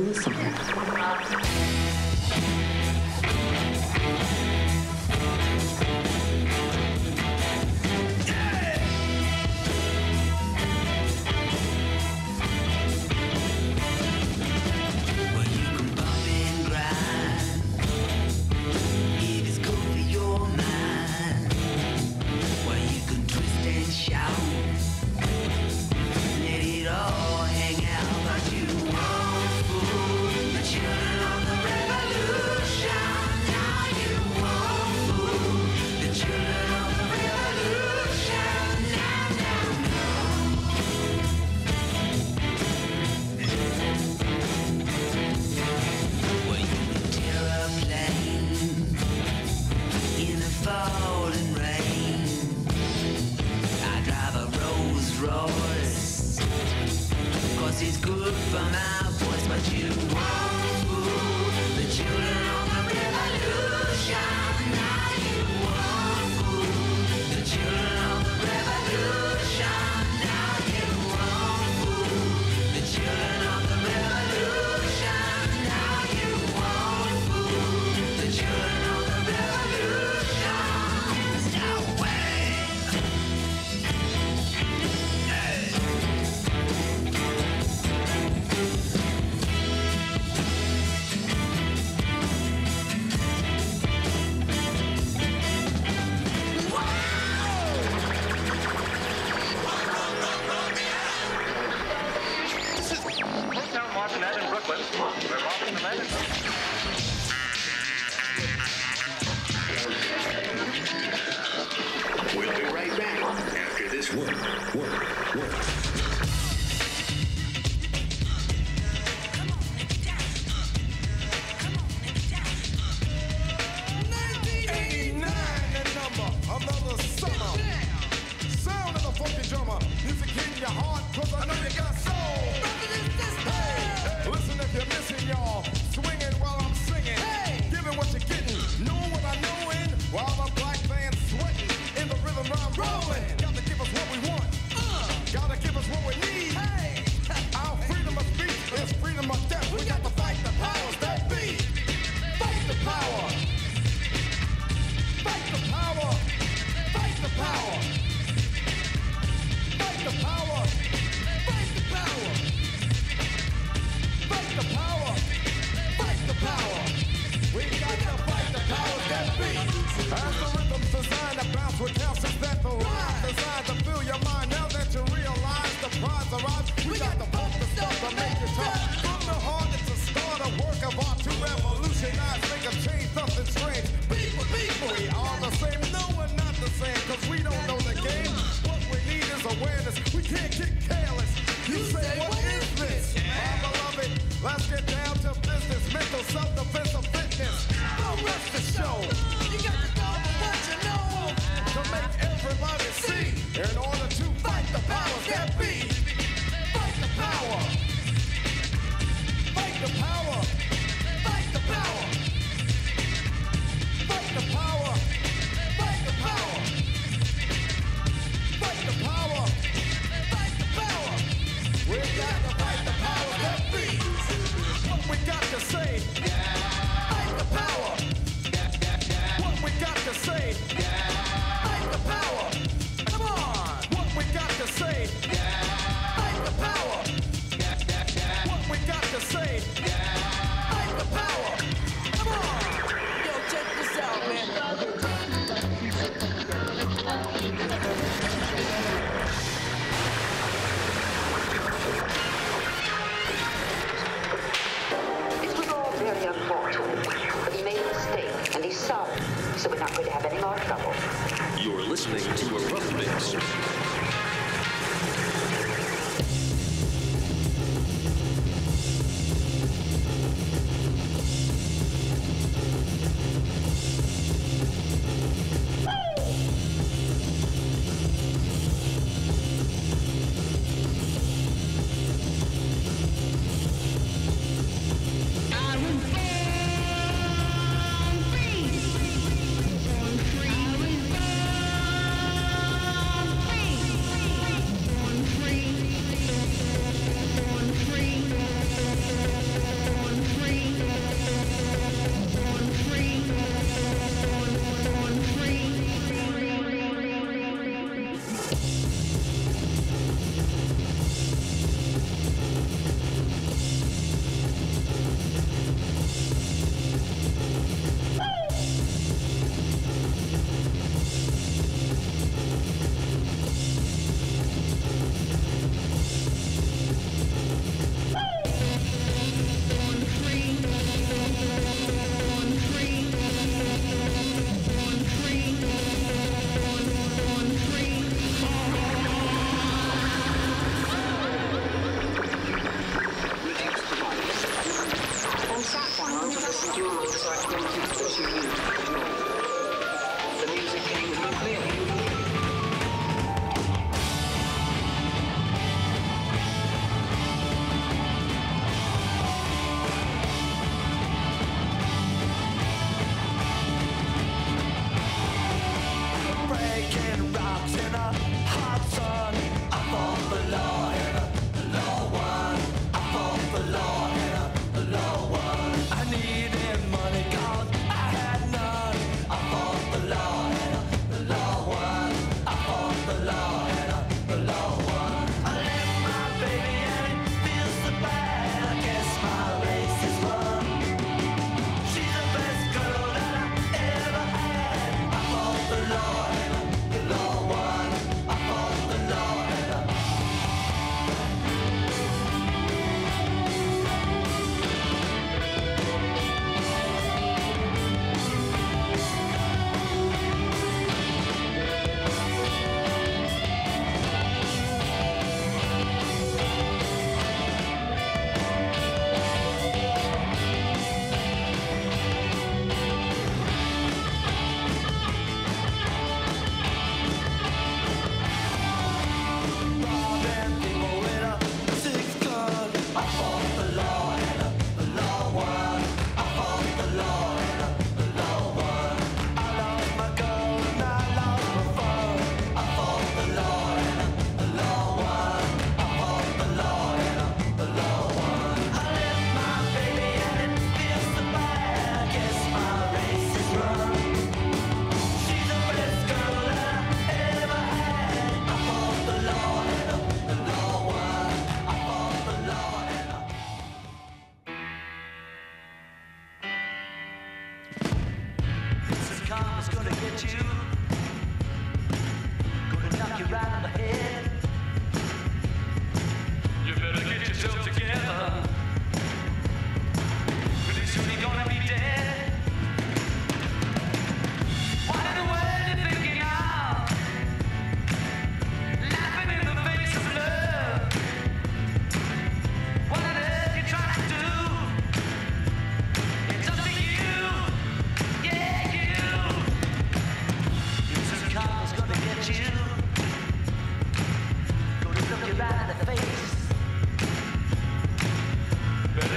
Listen. else is good for my voice, but you won't. this work, work, work. As the I fault.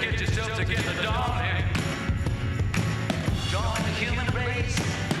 Get yourself together, darling. Join the human race.